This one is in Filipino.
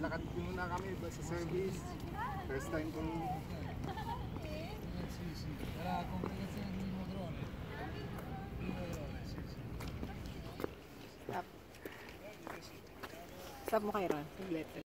lakad muna kami sa service. First time kong Sì, sì, era la congregazione di primo drone. Stop. Stop mo kay Ron. Saglit.